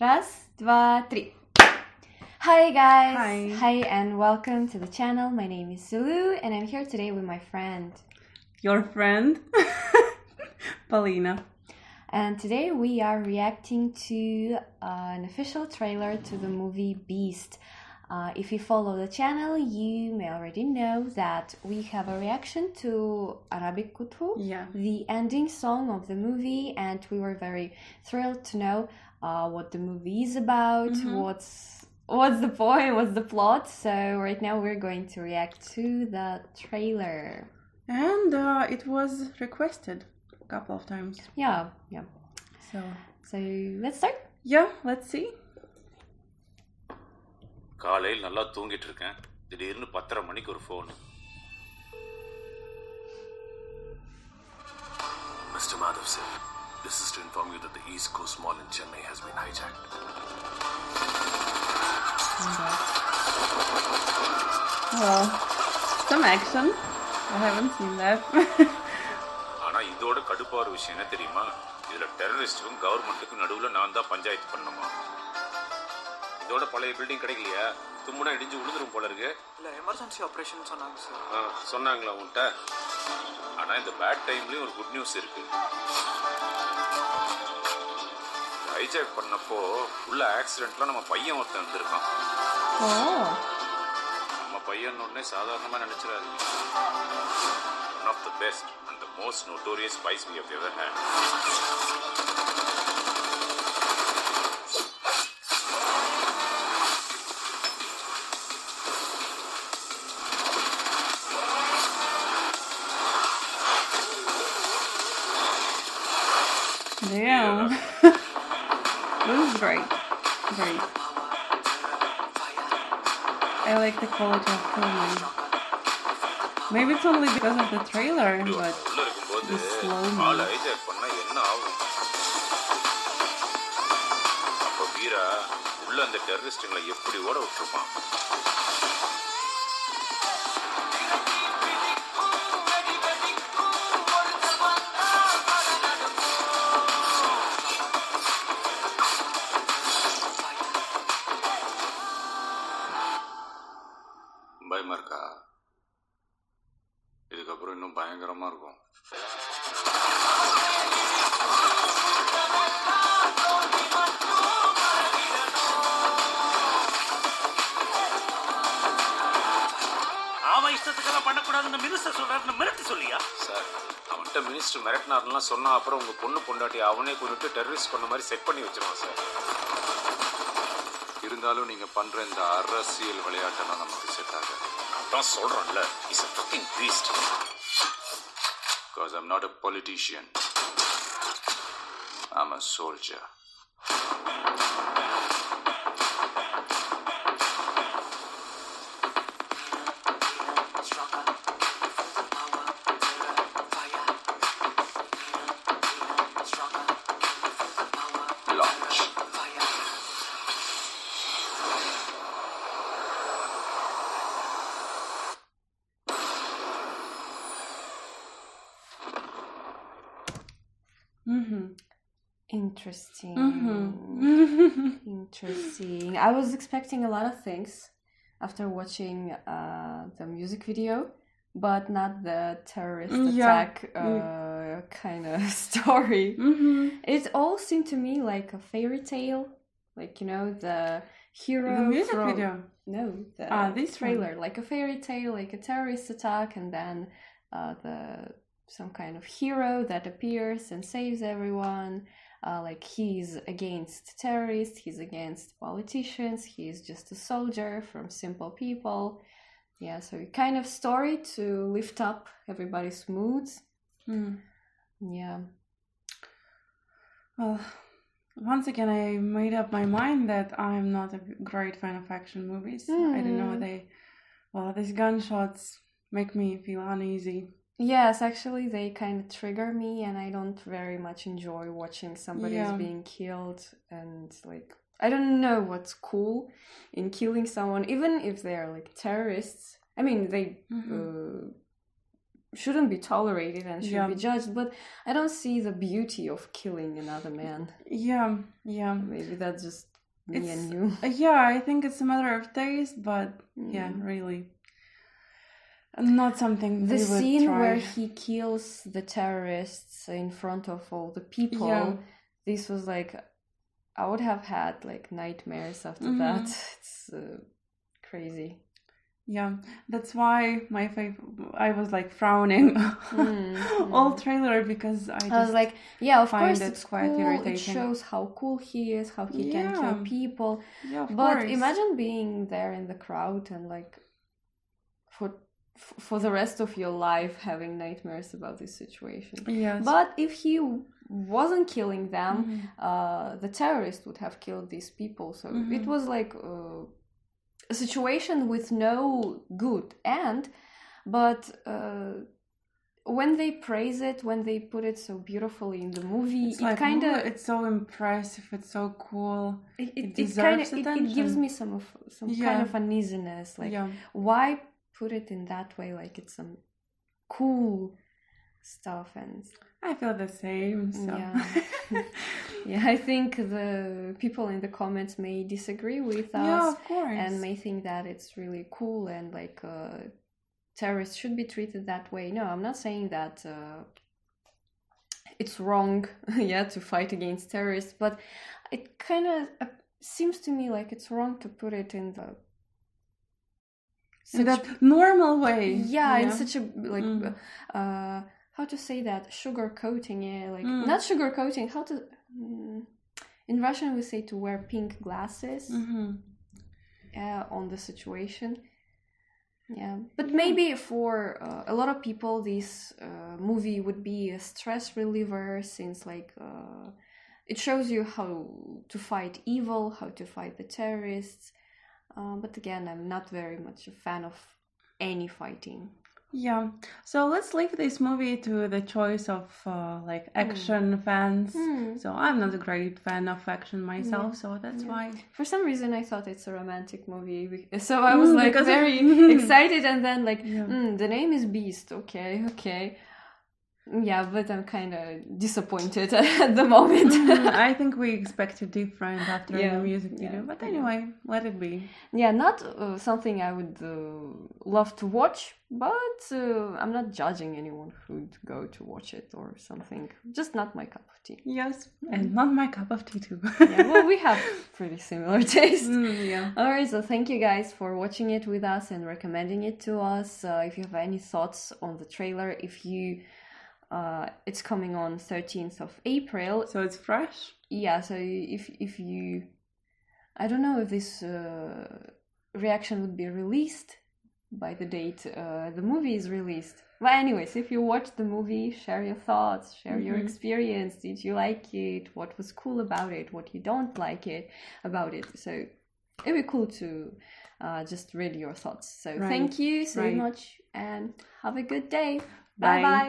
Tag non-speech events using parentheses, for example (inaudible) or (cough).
Раз, два, три. Hi guys! Hi. Hi and welcome to the channel. My name is Zilu and I'm here today with my friend. Your friend? (laughs) Polina. And today we are reacting to uh, an official trailer to the movie Beast. Uh, if you follow the channel, you may already know that we have a reaction to Arabic Kuthu, yeah. the ending song of the movie, and we were very thrilled to know uh, what the movie is about, Mhm. what's what's the point, what's the plot. So right now we're going to react to the trailer. And uh, it was requested a couple of times. Yeah, yeah. So, So let's start. yeah, let's see. காலையில் நல்லா தூங்கிட்டு இருக்கேன் திடீர்னு பத்தரை மணிக்கு ஒரு phone Mr. Madhav sir, this is to inform you that the East Coast Mall in Chennai has been hijacked. Well, some action. I haven't seen that. (laughs) ஆனா இதோட கடுப்பா ஒரு விஷயம் என்ன தெரியுமா? இதுல டெரரிஸ்டுக்கும் கவர்மெண்ட்டுக்கும் நடுவுல நான் தான் பஞ்சாயத்து பண்ணணுமா? இதோட பழைய பில்டிங் கிடைக்கலையா? தும்முனா இடிஞ்சு விழுந்துரும் போல இருக்கு. இல்லை எமர்ஜென்சி ஆப்ரேஷன் சொன்னாங்க சார் ஆ, சொன்னாங்களா உன்கிட்ட ஆனா இந்த பேட் டைம்லயும் ஒரு குட் நியூஸ் இருக்கு. ஹைஜாக் பண்ணப்போ உள்ள ஆக்சிடென்ட்ல நம்ம பையன் ஒருத்தன் இருந்திருக்கான் oh. நம்ம பையன் உடனே சாதாரணமா நினைச்சிடாது one of the best and the most notorious spies we have ever had Damn. this is great. Great. I like the quality of filming. Maybe it's only because of the trailer, but உள்ள இருக்கும்போது the slow-mo. ஆள் hijack பண்ணா என்ன ஆகும் அப்ப வீரா உள்ள அந்த டெரரிஸ்டுங்களை எப்படி ஓட விட்டுருப்பான் இதுக்கப்புறம் இன்னும் பயங்கரமா இருக்கும். அவன் இஷ்டத்துக்கெல்லாம் பண்ணக்கூடாதுன்னு மினிஸ்டர் சொல்றாருன்னு மிரட்டி சொல்லியா? சார் அவன்கிட்ட மினிஸ்டர் மிரட்டினார்லாம் சொன்னா அப்புறம் உங்க பொண்ணு பொண்டாட்டி அவனே கொண்டுட்டு டெரரிஸ்ட் பண்ண மாதிரி செட் பண்ணி வச்சிருவான் சார். இருந்தாலும் நீங்க பண்ற இந்த அரசியல் விளையாட்டெல்லாம் நமக்கு செட் ஆகாது. அதான் சொல்றேன்ல is a fucking beast Because I'm not a politician. I'm a soldier. hmm Interesting. hmm (laughs) Interesting. I was expecting a lot of things after watching uh, the music video, but not the terrorist Mm, yeah. attack uh, kind of (laughs) story. hmm It all seemed to me like a fairy tale, like you know the hero. The music from- video. No, the Ah, this trailer, like a fairy tale, like a terrorist attack, and then uh, the some kind of hero that appears and saves everyone. Uh, like he's against terrorists, he's against politicians, he's just a soldier from simple people. Yeah, so kind of story to lift up everybody's moods. Mm. Yeah. Well, once again, I made up my mind that I'm not a great fan of action movies. I don't know Mm. they. Well, these gunshots make me feel uneasy. Yes, actually, they kind of trigger me, and I don't very much enjoy watching somebody Yeah. being killed. And like, I don't know what's cool in killing someone, even if they're like terrorists. I mean, they Mhm. uh, shouldn't be tolerated and should Yeah. be judged. But I don't see the beauty of killing another man. Yeah, yeah. Maybe that's just me It's- and you. Yeah, I think it's a matter of taste, but yeah, Mm. really. Not something The scene where he kills the terrorists in front of all the people. Yeah. This was like, I would have had like nightmares after Mhm. that. (laughs) It's uh, crazy. Yeah, that's why my favorite. I was like frowning (laughs) Mm, all trailer because I just I was like, yeah, of course it it's quite cool. It shows how cool he is, how he can kill people. yeah, But course. imagine being there in the crowd and like for f- for the rest of your life having nightmares about this situation. Yes. But if he wasn't killing them, Mhm. uh, the terrorist would have killed these people. So it Mhm. was like uh, a situation with no good end. But uh, when they praise it, when they put it so beautifully in the movie, it's it like kind of it's so impressive. It's so cool. it, it it, it kind of it, it gives me some of some kind of uneasiness. Like yeah, why put it in that way? Like it's some cool stuff and I feel the same. So. Yeah. (laughs) yeah i think the people in the comments may disagree with yeah, us of course. and may think that it's really cool and like uh, terrorists should be treated that way no i'm not saying that uh, it's wrong (laughs) yeah to fight against terrorists but it kind of uh, seems to me like it's wrong to put it in the in such- that normal way. yeah, in such a like Mm. uh how to say that sugar coating yeah like Mm. not sugar coating how to mm, in russian we say to wear pink glasses hmm uh, on the situation yeah but maybe for uh, a lot of people this uh, movie would be a stress reliever since like uh, it shows you how to fight evil how to fight the terrorists uh, but again i'm not very much a fan of any fighting Yeah. So let's leave this movie to the choice of uh, like action fans. Hmm. So I'm not a great fan of action myself, so that's Yeah. why. For some reason, I thought it's a romantic movie, (laughs) so I was Mm, like very (laughs) excited, and then like, Yeah. mm, the name is Beast. Okay, okay, yeah, but I'm kind of disappointed (laughs) at the moment. Mm, (laughs) I think we expected different after Yeah, the music video, yeah, but anyway, let it be. yeah, not uh, something I would uh, love to watch, but uh, I'm not judging anyone who'd go to watch it or something. Just not my cup of tea. Yes, and not my cup of tea too. (laughs) Yeah, well, we have pretty similar taste. Mm, yeah. Alright, so thank you guys for watching it with us and recommending it to us. Uh, if you have any thoughts on the trailer, if you, uh, it's coming on 13th of April. So it's fresh. Yeah, so if if you, I don't know if this uh, reaction would be released by the date uh, the movie is released. But anyways, if you watch the movie, share your thoughts, share your Mhm. experience. Did you like it? What was cool about it? What you don't like it about it? So it'd be cool to uh, just read your thoughts. So Right, thank you so right. much and have a good day. Bye bye.